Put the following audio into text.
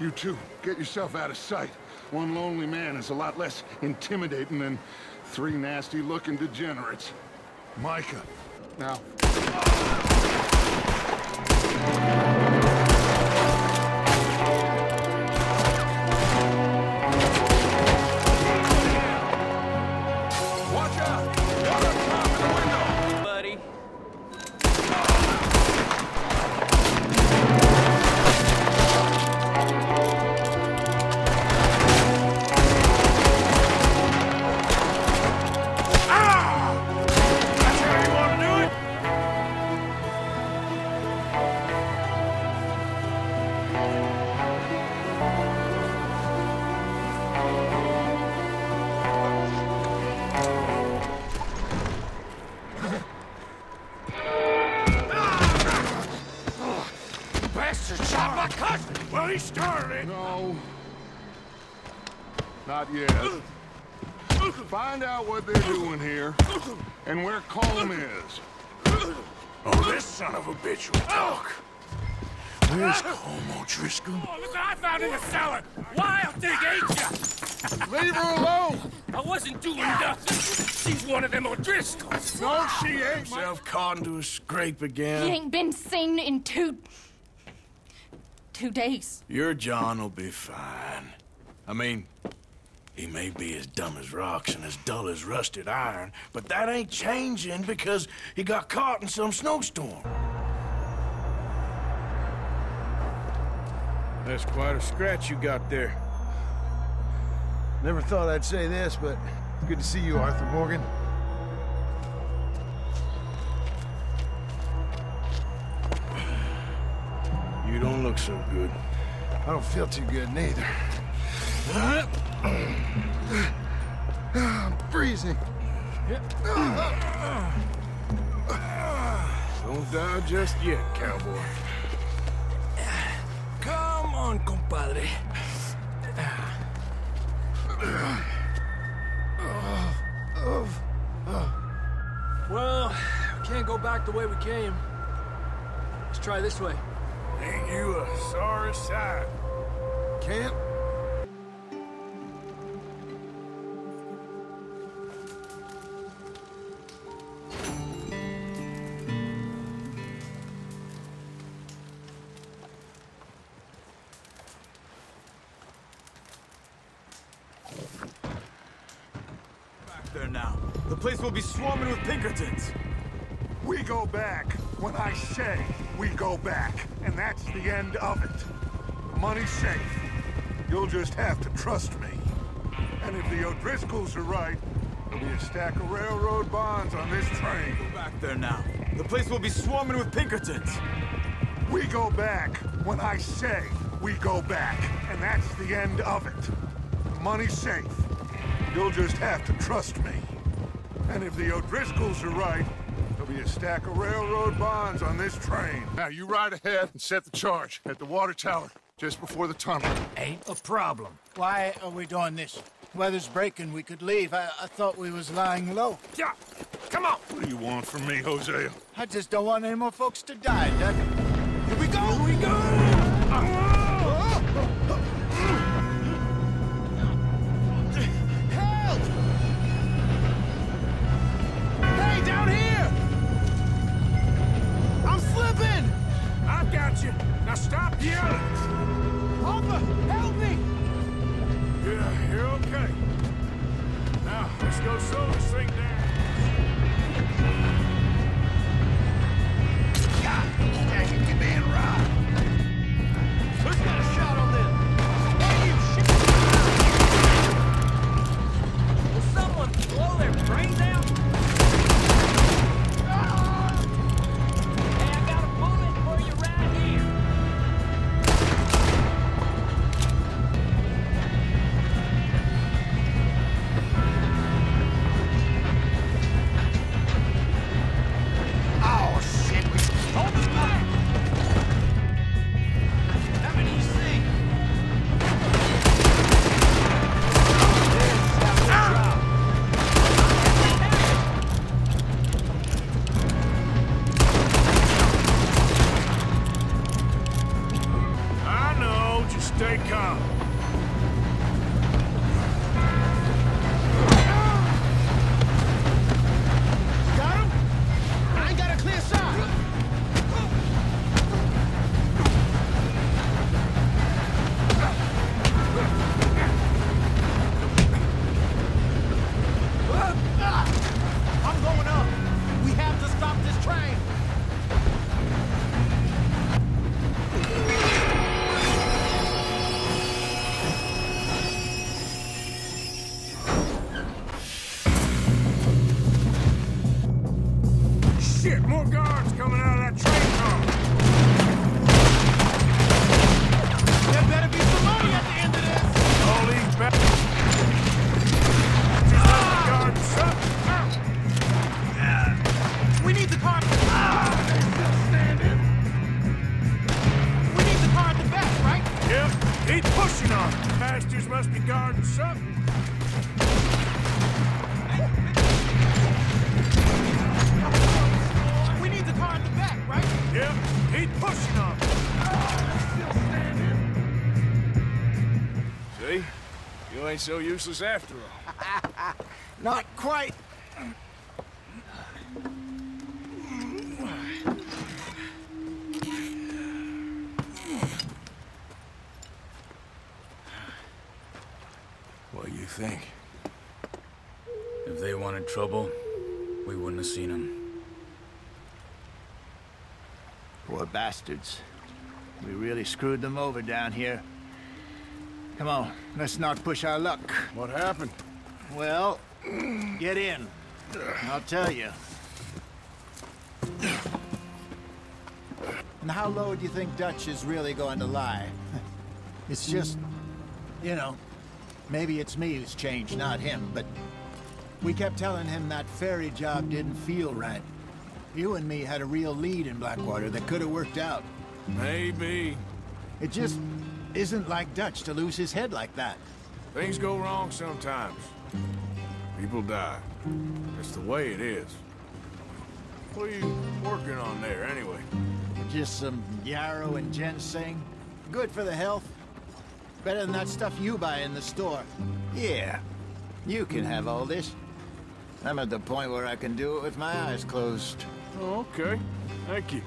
You two, get yourself out of sight. One lonely man is a lot less intimidating than three nasty-looking degenerates. Micah, now... Not yet. Find out what they're doing here and where Colm is. Oh, this son of a bitch will talk. Where's Colm O'Driscoll? Oh, look what I found in the cellar! Wild thing, ain't ya? Leave her alone! I wasn't doing nothing. She's one of them O'Driscolls. No, she ain't. Self caught into a scrape He again. ain't been seen in two... two days. Your John will be fine. I mean, he may be as dumb as rocks and as dull as rusted iron, but that ain't changing because he got caught in some snowstorm. That's quite a scratch you got there. Never thought I'd say this, but it's good to see you, Arthur Morgan. You don't look so good. I don't feel too good neither. I'm freezing. Don't die just yet, cowboy. Come on, compadre. Well, we can't go back the way we came. Let's try this way. Ain't you a sorry sight? Camp? Now. The place will be swarming with Pinkertons. We go back. When I say we go back. And that's the end of it. The money's safe. You'll just have to trust me. And if the O'Driscolls are right, there'll be a stack of railroad bonds on this train. Go back there now. The place will be swarming with Pinkertons. We go back when I say we go back. And that's the end of it. The money's safe. You'll just have to trust me. And if the O'Driscolls are right, there'll be a stack of railroad bonds on this train. Now, you ride ahead and set the charge at the water tower just before the tunnel. Ain't a problem. Why are we doing this? Weather's breaking. We could leave. I, I thought we was lying low. Yeah, come on. What do you want from me, Hosea? I just don't want any more folks to die, Doc. Here we go! Here we go! Help! Keep pushing on. Bastards must be guarding something. We need the car at the back, right? Yep, keep pushing on. See? You ain't so useless after all. Not quite. Think? If they wanted trouble, we wouldn't have seen them. Poor bastards. We really screwed them over down here. Come on, let's not push our luck. What happened? Well, get in. I'll tell you. And how low do you think Dutch is really going to lie? It's just, you know, maybe it's me who's changed, not him, but we kept telling him that ferry job didn't feel right. You and me had a real lead in Blackwater that could have worked out. Maybe. It just isn't like Dutch to lose his head like that. Things go wrong sometimes. People die. It's the way it is. What are you working on there, anyway? Just some yarrow and ginseng. Good for the health. Better than that stuff you buy in the store. Yeah, you can have all this. I'm at the point where I can do it with my eyes closed. Okay. Thank you.